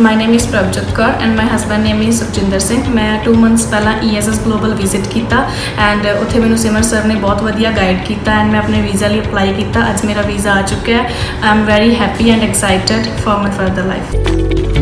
My name is Prabhjot Kaur and my husband name is Sukhjinder Singh ਮੈਂ 2 months ਪਹਿਲਾਂ ESS global visit ਕੀਤਾ and ਉੱਥੇ ਮੈਨੂੰ ਸਿਮਰ sir ਨੇ ਬਹੁਤ ਵਧੀਆ ਗਾਈਡ ਕੀਤਾ ਐਂਡ ਮੈਂ ਆਪਣੇ ਵੀਜ਼ਾ ਲਈ ਅਪਲਾਈ ਕੀਤਾ। ਅੱਜ ਮੇਰਾ ਵੀਜ਼ਾ ਆ ਚੁੱਕਿਆ ਹੈ। I am very happy and excited for my further life